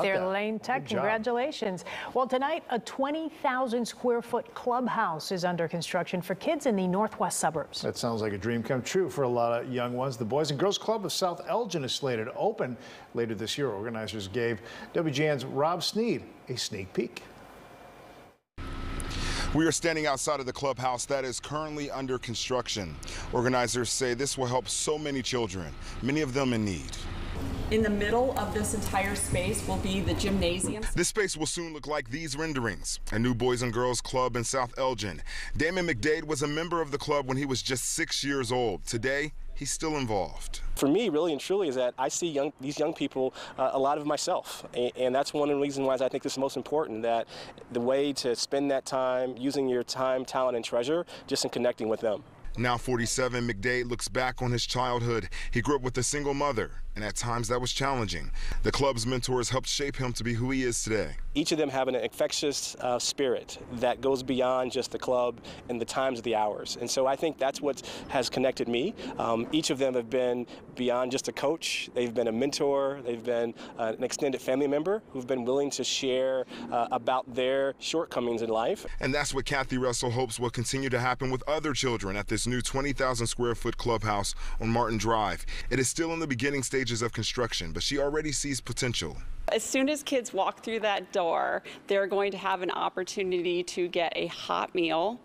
There, Lane Tech, congratulations. Well, tonight, a 20,000 square foot clubhouse is under construction for kids in the northwest suburbs. That sounds like a dream come true for a lot of young ones. The Boys and Girls Club of South Elgin is slated to open later this year. Organizers gave WGN's Rob Sneed a sneak peek. We are standing outside of the clubhouse that is currently under construction. Organizers say this will help so many children, many of them in need. In the middle of this entire space will be the gymnasium. This space will soon look like these renderings. A new Boys and Girls Club in South Elgin. Damon McDade was a member of the club when he was just six years old. Today, he's still involved. For me, really and truly, is that I see young, these young people uh, a lot of myself, and, and, that's one of the reasons why I think this is most important. That the way to spend that time, using your time, talent, and treasure, just in connecting with them. Now 47, McDade looks back on his childhood. He grew up with a single mother, and at times that was challenging. The club's mentors helped shape him to be who he is today. Each of them have an infectious uh, spirit that goes beyond just the club and the times of the hours. And so I think that's what has connected me. Um, each of them have been beyond just a coach. They've been a mentor. They've been uh, an extended family member who've been willing to share uh, about their shortcomings in life. And that's what Kathy Russell hopes will continue to happen with other children at this this new 20,000 square foot clubhouse on Martin Drive. It is still in the beginning stages of construction, but she already sees potential. As soon as kids walk through that door, they're going to have an opportunity to get a hot meal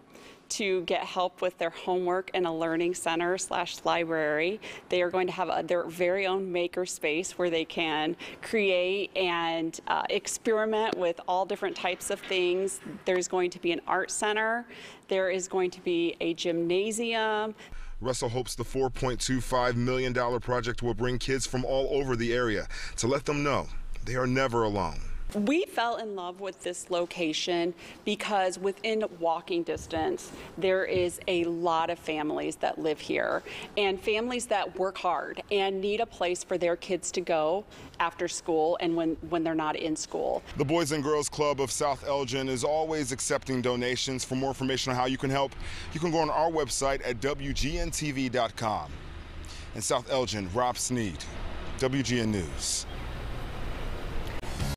to get help with their homework in a learning center slash library. They are going to have a, their very own maker space where they can create and uh, experiment with all different types of things. There's going to be an art center. There is going to be a gymnasium. Russell hopes the $4.25 million project will bring kids from all over the area to let them know they are never alone. We fell in love with this location because within walking distance, there is a lot of families that live here and families that work hard and need a place for their kids to go after school and when, when they're not in school. The Boys and Girls Club of South Elgin is always accepting donations. For more information on how you can help, you can go on our website at WGNTV.com. In South Elgin, Rob Sneed, WGN News.